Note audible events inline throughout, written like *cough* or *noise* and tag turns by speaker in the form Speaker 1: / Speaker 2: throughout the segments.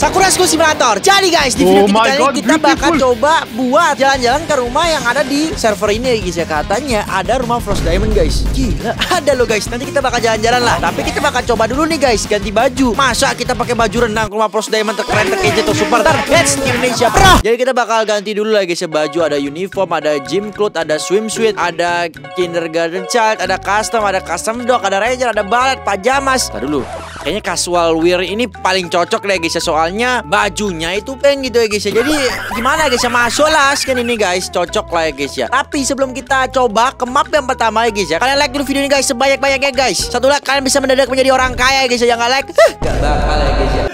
Speaker 1: Sakura School Simulator. Jadi guys, di video
Speaker 2: Oh
Speaker 1: kita kali
Speaker 2: God,
Speaker 1: kita bakal coba buat jalan-jalan ke rumah yang ada di server ini ya guys ya. Katanya ada rumah Frost Diamond guys. Gila, *laughs* ada loh guys. Nanti kita bakal jalan-jalan lah. Tapi kita bakal coba dulu nih guys, ganti baju. Masa kita pakai baju renang ke rumah Frost Diamond terkeren terkece tuh super Ntar, Let's Indonesia Pro. Jadi kita bakal ganti dulu lah guys ya baju. Ada uniform, ada gym clothes, ada swimsuit, ada kindergarten child, ada custom, ada custom dog, ada ranger, ada balet, pajamas. Tadi dulu. Kayaknya casual wear ini paling cocok deh guys ya Soalnya bajunya itu peng gitu ya guys ya Jadi gimana guys ya Masuk lah skin ini guys. Cocok lah ya guys ya Tapi sebelum kita coba ke map yang pertama ya guys ya Kalian like dulu video ini guys Sebanyak-banyaknya guys. Satu like kalian bisa mendadak menjadi orang kaya ya guys ya Yang gak like *laughs* huh, Gak bakal ya guys *laughs* ya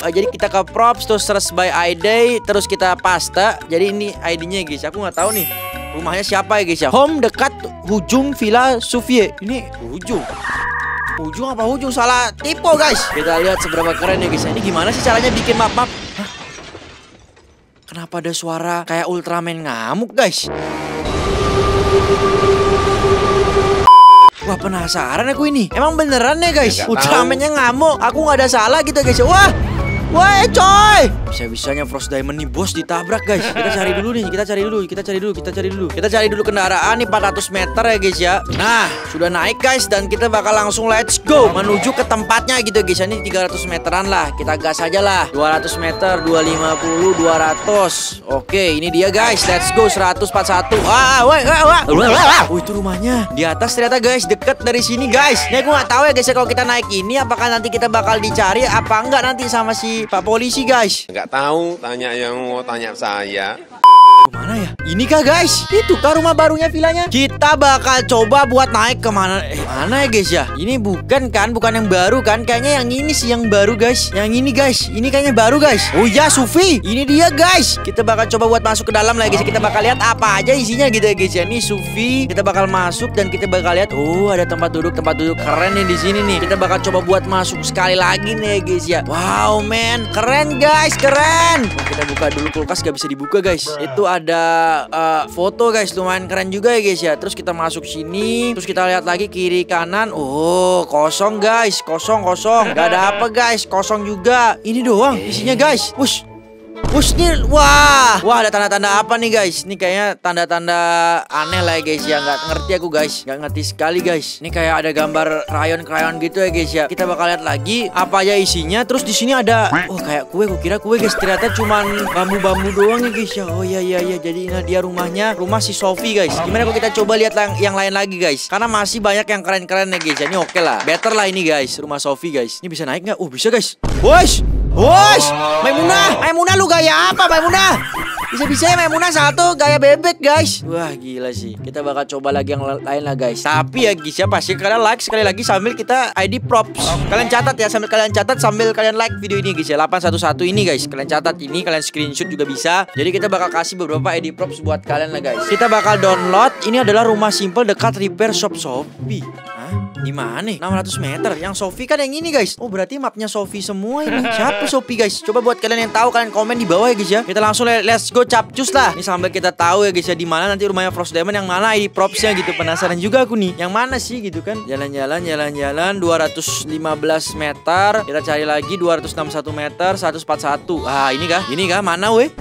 Speaker 1: Oh, jadi kita ke props terus search by ID terus kita paste. Jadi ini ID-nya guys. Aku nggak tahu nih rumahnya siapa ya guys ya. Home dekat Hujung Villa Sufie. Ini Hujung. Hujung apa Hujung salah tipe guys. Kita lihat seberapa keren ya guys. Ini gimana sih caranya bikin map-map? Hah? Kenapa ada suara kayak Ultraman ngamuk guys? Wah penasaran aku ini Emang beneran ya guys Ultramannya ngamuk Aku nggak ada salah gitu guys Wah Wah coy! Bisa-bisanya Frost Diamond nih bos ditabrak guys. Kita cari dulu nih Kita cari dulu Kita cari dulu Kita cari dulu. Kita cari dulu kendaraan nih 400 meter ya guys ya. Nah sudah naik guys Dan kita bakal langsung let's go Menuju ke tempatnya gitu guys Ini 300 meteran lah Kita gas aja lah. 200 meter 250 200 Oke ini dia guys Let's go 141 Wah wah wah wah Oh itu rumahnya. Di atas ternyata guys Deket dari sini guys. Ini aku nggak tahu ya guys ya Kalau kita naik ini Apakah nanti kita bakal dicari Apa enggak nanti sama si Pak Polisi guys
Speaker 3: Nggak tahu, tanya yang mau tanya saya.
Speaker 1: Ke mana ya? Ini kah guys? Itu kah rumah barunya villanya? Kita bakal coba buat naik ke mana? Eh mana ya guys ya? Ini bukan kan? Bukan yang baru kan? Kayaknya yang ini sih yang baru guys Yang ini guys Ini kayaknya baru guys Oh ya Sufi Ini dia guys Kita bakal coba buat masuk ke dalam lah guys Kita bakal lihat apa aja isinya gitu ya guys ya Ini Sufi Kita bakal masuk dan kita bakal lihat Oh ada tempat duduk Tempat duduk keren nih di sini nih Kita bakal coba buat masuk sekali lagi nih ya guys ya Wow man Keren guys Keren Kita buka dulu kulkas gak bisa dibuka guys Itu ada uh, foto guys. Lumayan keren juga ya guys ya. Terus kita masuk sini Terus kita lihat lagi kiri kanan. Oh kosong guys. Kosong kosong. Gak ada apa guys. Kosong juga. Ini doang isinya guys. Wush Wush nih Wah. Wah ada tanda-tanda apa nih guys? Ini kayaknya tanda-tanda aneh lah ya guys. Ya Nggak ngerti aku guys. Nggak ngerti sekali guys. Ini kayak ada gambar krayon-krayon gitu ya guys ya. Kita bakal lihat lagi Apa aja isinya. Terus di sini ada Oh kayak kue. Gue kira kue guys. Ternyata cuman bambu-bambu doang ya guys ya. Oh iya iya iya. Jadi ini dia rumahnya. Rumah si Sofi guys. Gimana kalau kita coba lihat yang, yang lain lagi guys? Karena masih banyak yang keren-keren ya guys. Ya Ini oke lah. Better lah ini guys. Rumah Sofi guys. Ini bisa naik nggak? Oh bisa guys. Wush Wush Maimunah Maimunah lu gaya apa Maimunah? Bisa-bisa Maimunah satu gaya bebek guys. Wah gila sih. Kita bakal coba lagi yang lain lah guys. Tapi ya guys ya pasti kalian like sekali lagi sambil kita ID props. Kalian catat ya sambil kalian catat sambil kalian like video ini guys ya. 811 ini guys. Kalian catat ini kalian screenshot juga bisa. Jadi kita bakal kasih beberapa ID props buat kalian lah guys. Kita bakal download. Ini adalah rumah simple dekat repair shop Shopee? Di mana? 600 meter. Yang Sofi kan yang ini guys. Oh berarti mapnya Sofi semua ini. *laughs* Siapa Sofi guys? Coba buat kalian yang tahu kalian komen di bawah ya guys ya. Kita langsung le- let's go capcus lah. Ini sampai kita tahu ya guys ya di mana nanti rumahnya Frost Diamond yang mana ID propsnya gitu. Penasaran juga aku nih. Yang mana sih gitu kan? Jalan-jalan jalan-jalan 215 meter. Kita cari lagi 261 meter 141. Ah ini kah? Ini kah? Mana weh?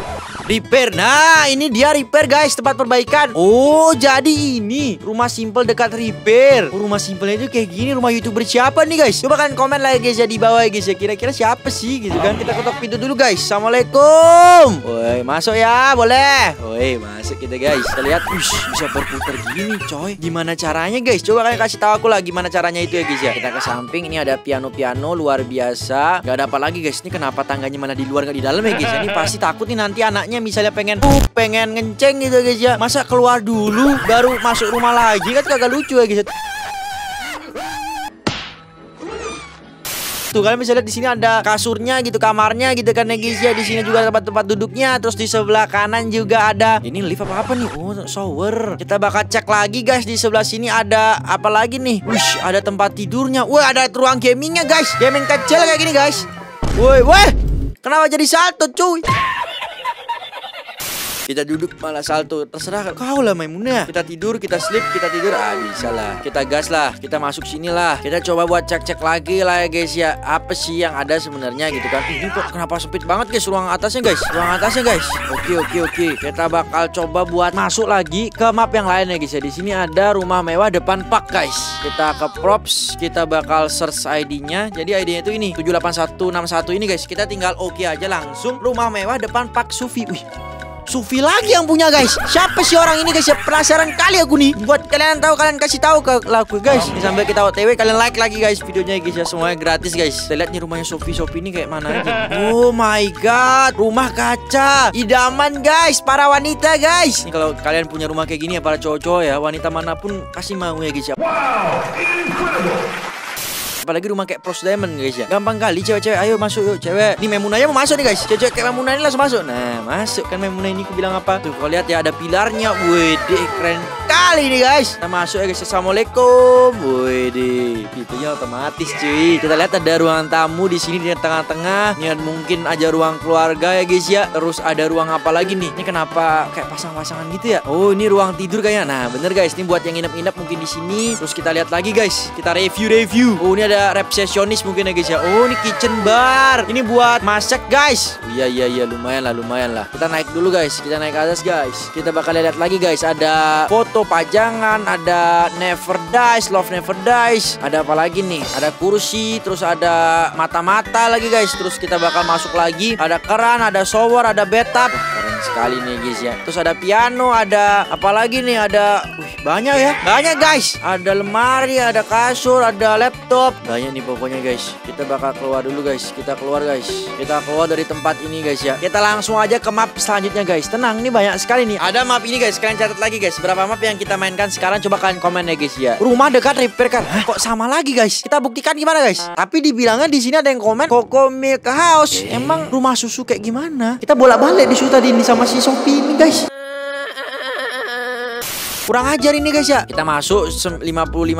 Speaker 1: Repair. Nah, ini dia repair guys, tempat perbaikan. Oh, jadi ini rumah simple dekat repair. Oh, rumah simple itu kayak gini rumah YouTuber siapa nih guys? Coba kalian komen ya guys ya di bawah ya guys ya. Kira-kira siapa sih gitu kan? Kita ketok pintu dulu guys. Assalamualaikum. Woi, masuk ya, boleh. Woi, masuk kita guys. Kita lihat, Ush, bisa berputar gini coy. Gimana caranya guys? Coba kalian kasih tahu aku lah gimana caranya itu ya guys ya. Kita ke samping, ini ada piano-piano luar biasa. Gak ada apa lagi guys. Ini kenapa tangganya malah di luar gak di dalam ya guys? Ini pasti takut nih nanti anaknya misalnya pengen pup, pengen ngenceng gitu guys ya. Masa keluar dulu baru masuk rumah lagi kan kagak lucu ya guys. Tuh kalian bisa lihat di sini ada kasurnya gitu, kamarnya gitu kan ya guys ya. Di sini juga tempat-tempat duduknya. Terus di sebelah kanan juga ada. Ini lift apa apa nih? Oh, shower. Kita bakal cek lagi guys di sebelah sini ada apa lagi nih? Wih, ada tempat tidurnya. Wah, ada ruang gamingnya guys. Gaming kecil kayak gini guys. Woi, woi. Kenapa jadi salto cuy? Kita duduk malah salto. Terserah kau lah Maimunah. Kita tidur, kita sleep, kita tidur. Ah bisa lah. Kita gas lah. Kita masuk sini lah. Kita coba buat cek-cek lagi lah ya guys ya. Apa sih yang ada sebenarnya gitu kan? Ini kok kenapa sempit banget guys ruang atasnya guys? Ruang atasnya guys. Oke oke oke. Kita bakal coba buat masuk lagi ke map yang lain ya guys ya. Di sini ada rumah mewah depan park guys. Kita ke props. Kita bakal search ID-nya. Jadi ID-nya itu ini 78161 ini guys. Kita tinggal oke aja langsung rumah mewah depan Pak Sufi. Wih, Sufi lagi yang punya guys. Siapa sih orang ini guys? Ya penasaran kali aku nih. Buat kalian tahu kalian kasih tahu ke lagu guys. Ini sambil kita OTW kalian like lagi guys videonya guys ya semuanya gratis guys. Kita lihat nih rumahnya Sufi Sufi ini kayak mana aja. Oh my god, rumah kaca. Idaman guys, para wanita guys. Ini kalau kalian punya rumah kayak gini ya para cowok-cowok ya, wanita mana pun pasti mau ya guys ya. Wow, incredible apalagi rumah kayak Pros Diamond guys ya. Gampang kali cewek-cewek ayo masuk yuk cewek. Ini Memunanya mau masuk nih guys. Cewek-cewek kayak Memunah ini langsung masuk. Nah masuk kan Memunah ini aku bilang apa? Tuh kalau lihat ya ada pilarnya. Wede keren kali nih guys. Kita masuk ya guys. Assalamualaikum. Wede pintunya otomatis cuy. Kita lihat ada ruang tamu di sini di tengah-tengah. Ini mungkin aja ruang keluarga ya guys ya. Terus ada ruang apa lagi nih? Ini kenapa kayak pasang-pasangan gitu ya? Oh ini ruang tidur kayaknya. Nah bener guys. Ini buat yang nginep-nginep mungkin di sini. Terus kita lihat lagi guys. Kita review-review. Oh ini ada resepsionis mungkin ya guys ya. Oh ini kitchen bar. Ini buat masak guys. Oh, Iya iya iya. Lumayan lah lumayan lah. Kita naik dulu guys. Kita naik ke atas guys. Kita bakal lihat lagi guys. Ada foto pajangan Ada never dies Love never dies. Ada apa lagi nih? Ada kursi Terus ada mata-mata lagi guys. Terus kita bakal masuk lagi. Ada keran Ada shower Ada bathtub sekali nih guys ya. Terus ada piano Ada apa lagi nih? Ada Wih, banyak ya. Banyak guys. Ada lemari Ada kasur Ada laptop. Banyak nih pokoknya guys Kita bakal keluar dulu guys. Kita keluar guys. Kita keluar dari tempat ini guys ya. Kita langsung aja ke map selanjutnya guys. Tenang ini banyak sekali nih. Ada map ini guys. Kalian catat lagi guys. Berapa map yang kita mainkan sekarang? Coba kalian komen ya guys ya. Rumah dekat repair kan Hah? Kok sama lagi guys? Kita buktikan gimana guys? Tapi dibilangnya di sini ada yang komen Koko Milk House. Emang rumah susu kayak gimana? Kita bolak-balik di situ tadi ini sama si Sophie ini guys Kurang ajar ini guys ya. Kita masuk 55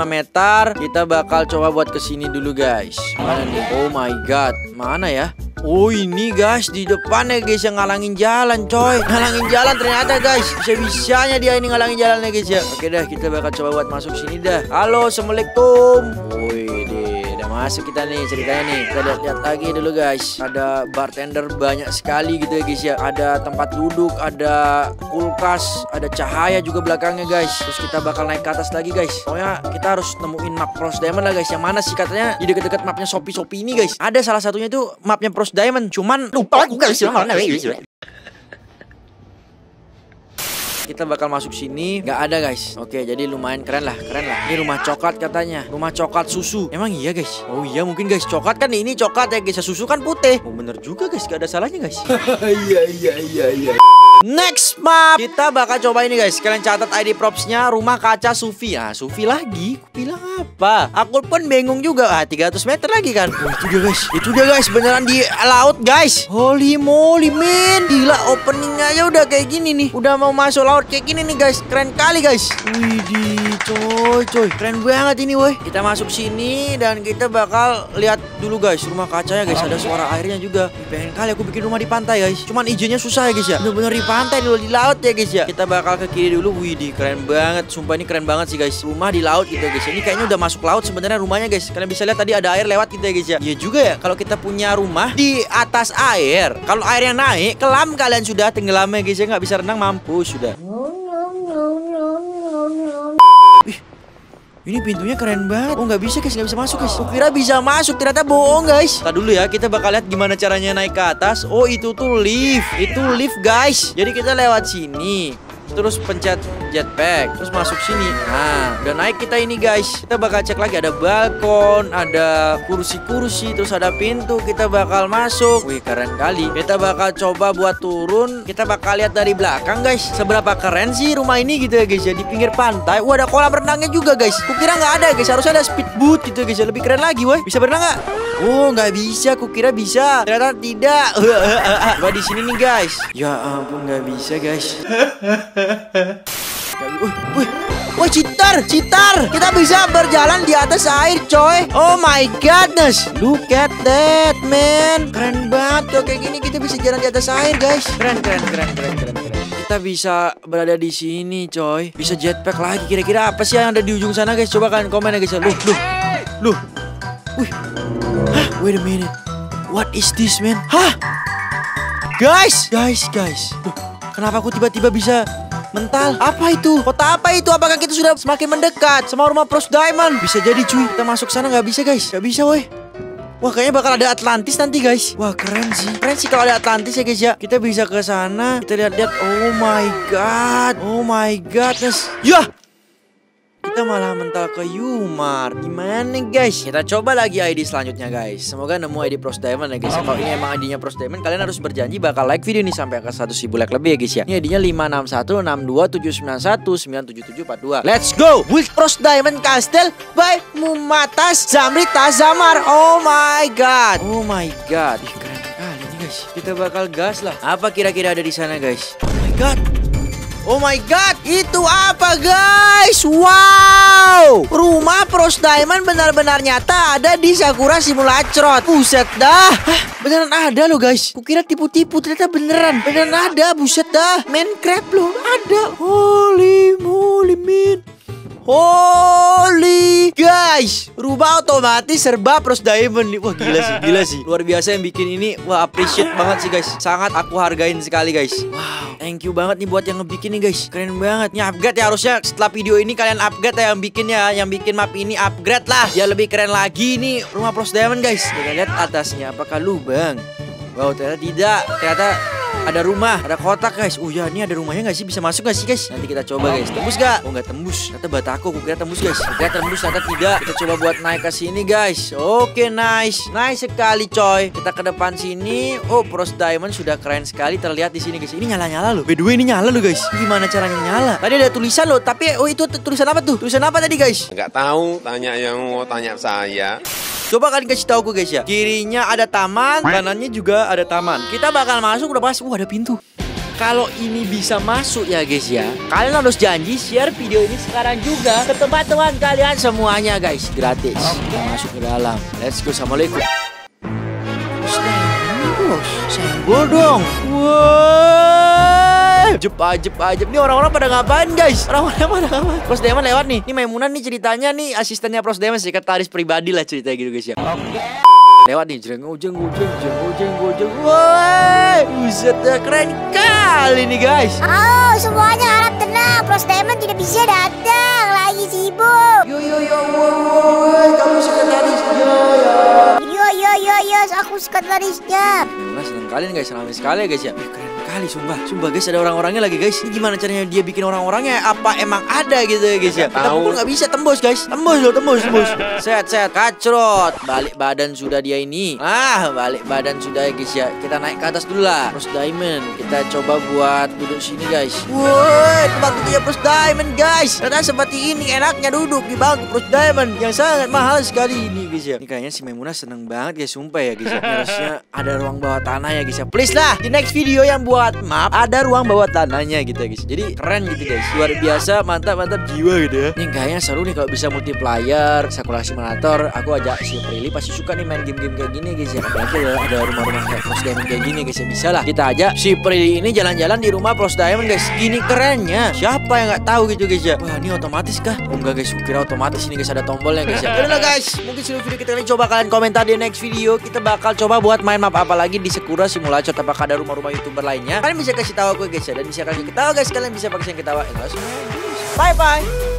Speaker 1: meter. Kita bakal coba buat ke sini dulu guys. Mana nih? Oh my god. Mana ya? Oh ini guys di depannya guys yang ngalangin jalan coy Ngalangin jalan ternyata guys Bisa-bisanya dia ini ngalangin jalannya guys ya Oke dah kita bakal coba buat masuk sini dah Halo Assalamualaikum Wih masuk kita nih ceritanya nih kita lihat-lihat lagi dulu guys. Ada bartender banyak sekali gitu ya guys ya. Ada tempat duduk ada kulkas ada cahaya juga belakangnya guys. Terus kita bakal naik ke atas lagi guys. Pokoknya kita harus nemuin map Pros Diamond lah guys. Yang mana sih? Katanya di dekat-dekat mapnya Shopee Shopee ini guys. Ada salah satunya itu mapnya Pros Diamond. Cuman lupa aku guys kita bakal masuk sini nggak ada guys. Oke jadi lumayan keren lah keren lah. Ini rumah coklat katanya. Rumah coklat susu. Emang iya guys? Oh iya mungkin guys. Coklat kan ini coklat ya. Guys susu kan putih. Oh bener juga guys. Gak ada salahnya guys. *laughs* Iya iya iya iya. Next map. Kita bakal coba ini guys. Kalian catat ID propsnya Rumah kaca Sufi. Ah Sufi lagi Aku bilang apa? Aku pun bingung juga. Ah 300 meter lagi kan? Oh, Itu dia guys. Itu dia guys. Beneran di laut guys. Holy moly man Gila openingnya aja udah kayak gini nih. Udah mau masuk laut kayak gini nih guys. Keren kali guys. Widih coy coy. Keren banget ini woi Kita masuk sini Dan kita bakal lihat dulu guys. Rumah kacanya guys. Ada suara airnya juga. Pengen kali aku bikin rumah di pantai guys. Cuman izinnya susah ya guys ya. Bener-bener di pantai dulu di laut ya guys ya. Kita bakal ke kiri dulu. Widih keren banget. Sumpah ini keren banget sih guys. Rumah di laut gitu guys. Ini kayaknya udah masuk laut sebenarnya rumahnya guys Kalian bisa lihat tadi ada air lewat gitu ya guys ya Iya juga ya Kalau kita punya rumah di atas air Kalau air yang naik Kelam kalian sudah tenggelam ya guys ya nggak bisa renang mampus sudah Ini pintunya keren banget. Oh nggak bisa guys, nggak bisa masuk guys. Kira bisa masuk, ternyata bohong guys. Tadi dulu ya, kita bakal lihat gimana caranya naik ke atas. Oh itu tuh lift, itu lift guys. Jadi kita lewat sini terus pencet jetpack terus masuk sini. Nah udah naik kita ini guys. Kita bakal cek lagi ada balkon ada kursi-kursi terus ada pintu kita bakal masuk. Wih keren kali. Kita bakal coba buat turun. Kita bakal lihat dari belakang guys. Seberapa keren sih rumah ini gitu ya guys ya. Di pinggir pantai. Wah ada kolam renangnya juga guys. Kukira nggak ada guys. Harusnya ada speedboat gitu ya guys ya. Lebih keren lagi woi. Bisa berenang nggak? Oh nggak bisa, kukira bisa. Ternyata tidak. *laughs* Coba di sini nih guys. Ya ampun nggak bisa guys. *laughs* Wih, citar, citar. Kita bisa berjalan di atas air, coy. Oh my godness. Look at that, man. Keren banget. Kok kayak gini kita bisa jalan di atas air, guys. Keren, keren, keren, keren, keren, kita bisa berada di sini, coy. Bisa jetpack lagi. Kira-kira apa sih yang ada di ujung sana, guys? Coba kalian komen ya, guys. Loh, loh, loh. Wih. Hah, wait a minute. What is this, man? Hah? Guys, guys, guys. Loh, kenapa aku tiba-tiba bisa mental? Apa itu? Kota apa itu? Apakah kita sudah semakin mendekat sama rumah Pros Diamond? Bisa jadi, cuy. Kita masuk sana nggak bisa, guys. Nggak bisa, woi. Wah kayaknya bakal ada Atlantis nanti guys Wah keren sih Keren sih kalau ada Atlantis ya guys ya Kita bisa ke sana Kita lihat-lihat Oh my god Oh my godness Yah kita malah mental ke Yumar. Gimana guys? Kita coba lagi ID selanjutnya guys. Semoga nemu ID Pros Diamond ya guys. Kalau ini emang ID-nya Pros Diamond Kalian harus berjanji bakal like video ini Sampai ke 1 ribu like lebih ya guys ya. Ini ID-nya 561 62 791 97742 Let's go! With Pros Diamond Castle By Mumatas Zamri Tazamar. Oh my god! Oh my god. Ih keren kali ini guys. Kita bakal gas lah. Apa kira-kira ada di sana guys? Oh my god Oh my god, itu apa guys? Wow, rumah Pros Diamond benar-benar nyata ada di Sakura Simulacrot. Buset dah, beneran ada loh guys. Kukira tipu-tipu, ternyata beneran. Beneran ada, buset dah. Minecraft loh, ada. Holy moly min. Holy guys, rumah otomatis serba pros diamond nih. Wah gila sih, gila sih. Luar biasa yang bikin ini. Wah appreciate banget sih guys. Sangat aku hargain sekali guys. Wow, thank you banget nih buat yang ngebikin nih guys. Keren banget. Nih upgrade ya harusnya setelah video ini kalian upgrade ya yang bikin ya, yang bikin map ini upgrade lah. Ya lebih keren lagi nih rumah pros diamond guys. Kita lihat atasnya apakah lubang. Wow ternyata tidak. Ternyata ada rumah, ada kotak guys. Oh ya, ini ada rumahnya nggak sih? Bisa masuk nggak sih guys? Nanti kita coba guys. Tembus gak? Oh nggak tembus. Ternyata batako, aku kira tembus guys. Kira tembus, ternyata tidak. Kita coba buat naik ke sini guys. Oke nice, nice sekali coy. Kita ke depan sini. Oh Pros Diamond sudah keren sekali terlihat di sini guys. Ini nyala nyala loh. By the way ini nyala loh guys. Gimana caranya nyala? Tadi ada tulisan loh. Tapi oh itu tulisan apa tuh? Tulisan apa tadi guys?
Speaker 3: Nggak tahu, tanya yang mau tanya saya.
Speaker 1: Coba kalian kasih tahu aku guys ya. Kirinya ada taman, kanannya juga ada taman. Kita bakal masuk udah pas. Wah, ada pintu. Kalau ini bisa masuk ya guys ya. Kalian harus janji share video ini sekarang juga Ke teman-teman kalian semuanya guys. Gratis. Kita masuk ke dalam. Let's go. Assalamualaikum. Bos, senggol dong. Wah Ajep, ajep, ajep Ini orang-orang pada ngapain guys? Orang-orang pada ngapain? Pros Diamond lewat nih Ini Maimunah nih ceritanya nih Asistennya Pros Diamond Sekretaris pribadi lah ceritanya gitu guys ya Lewat nih jeng ujeng ujeng jeng ujeng ujeng Woi Buset keren kali nih guys
Speaker 2: Oh, semuanya harap tenang. Pros Diamond tidak bisa datang. Lagi sibuk.
Speaker 1: Yo yo yo woi woi Kamu sekretarisnya ya
Speaker 2: Yo, yo, yo, yo. Aku sekretarisnya.
Speaker 1: Maimunah seneng kali nih guys Ramai sekali guys ya Keren kali sumpah. Sumpah guys ada orang-orangnya lagi guys. Ini gimana caranya dia bikin orang-orangnya? Apa emang ada gitu ya guys ya? Kita pukul nggak bisa tembus guys. Tembus loh tembus tembus. *laughs* Set set kacrot. Balik badan sudah dia ini. Ah balik badan sudah ya guys ya. Kita naik ke atas dulu lah Pros Diamond. Kita coba buat duduk sini guys. Woi tempat duduknya Pros Diamond guys. Ternyata seperti ini enaknya duduk di bangku Pros Diamond Yang sangat mahal sekali ini guys ya. Ini kayaknya si Maimunah seneng banget ya sumpah ya guys ya. Harusnya ada ruang bawah tanah ya guys ya. Please lah di next video yang buat map Ada ruang bawah tanahnya gitu ya guys. Jadi keren gitu guys. Luar biasa mantap mantap jiwa gitu ya. Ini kayaknya seru nih kalau bisa multiplayer Sakura Simulator. Aku ajak si Prilly pasti suka nih main game-game kayak gini guys ya. Apalagi ada, rumah-rumah kayak Pros Diamond kayak gini guys ya. Bisa lah. Kita ajak si Prilly ini jalan-jalan di rumah Pros Diamond guys. Gini kerennya. Siapa yang nggak tahu gitu guys ya? Wah ini otomatis kah? Oh enggak guys. Kira otomatis ini guys ada tombolnya guys ya. Yaudah guys. Mungkin seluruh video kita kali coba kalian komentar di next video. Kita bakal coba buat main map apa lagi di Sakura Simulator. Apakah ada rumah-rumah youtuber lainnya Kalian bisa kasih tahu aku guys ya. Dan bisa kasih tahu guys. Kalian bisa pakai yang ketawa Bye bye